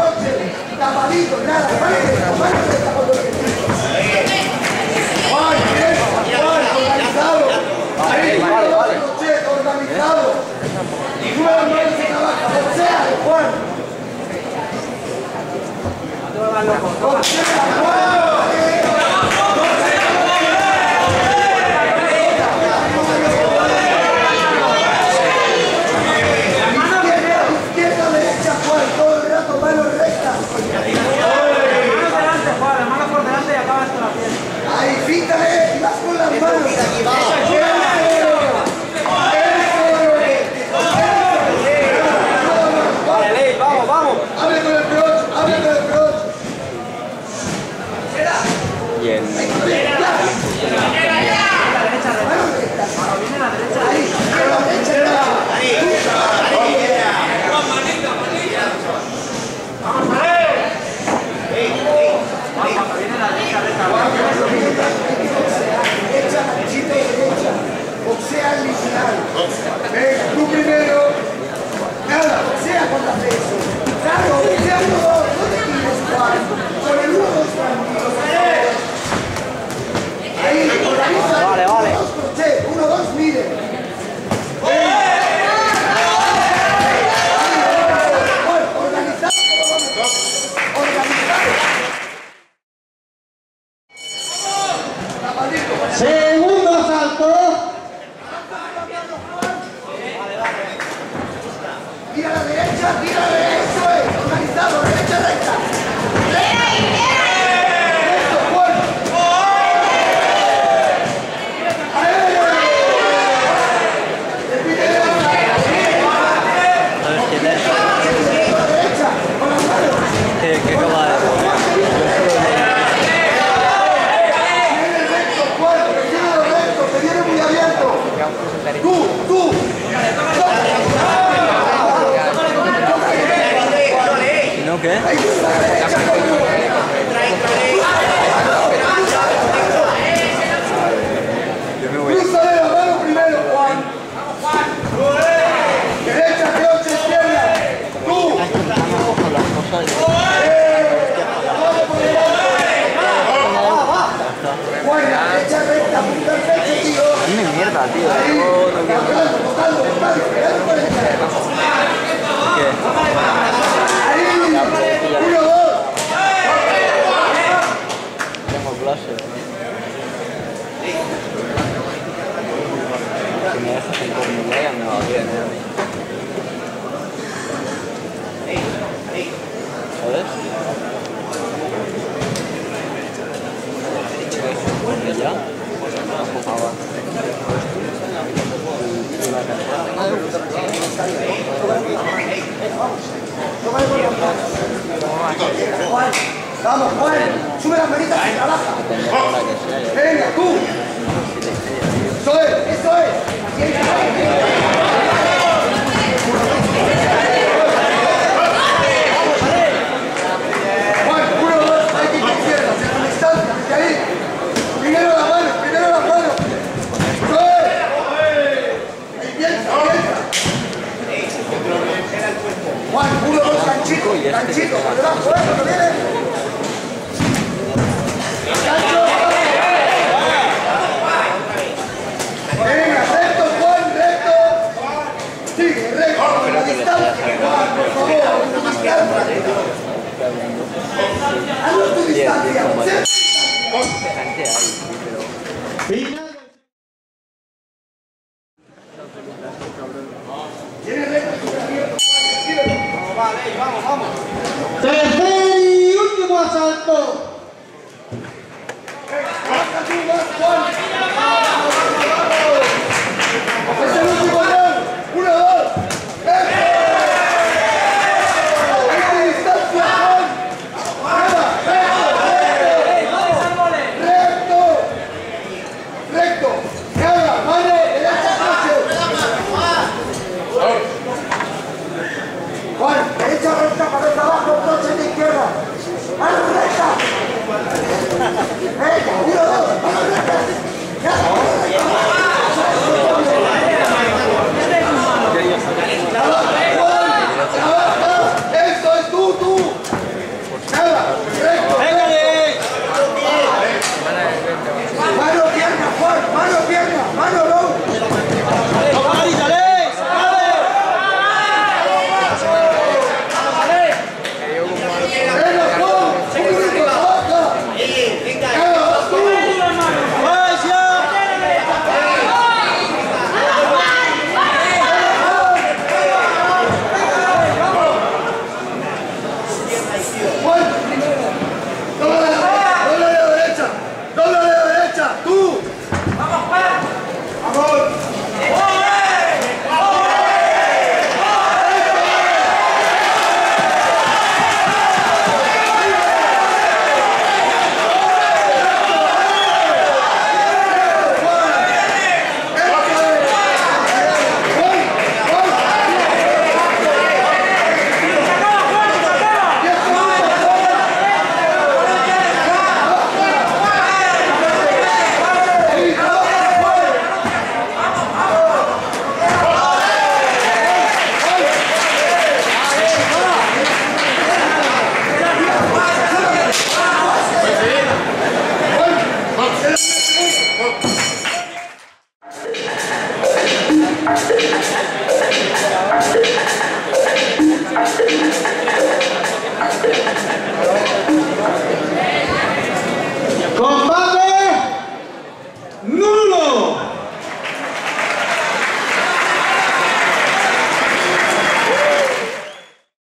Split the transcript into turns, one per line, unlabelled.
noche, tapadito, nada, organizado, organizado, y luego no se trabaja, o sea, Juan. Juan. Okay. Yo Oh, no,
no, no. ¿Qué?
Vamos, Juan, sube las manitas y trabaja. Venga, tú. Eso es, eso es. chico, tan este
chico, vamos, vamos.
Tercer y último asalto.
Huh?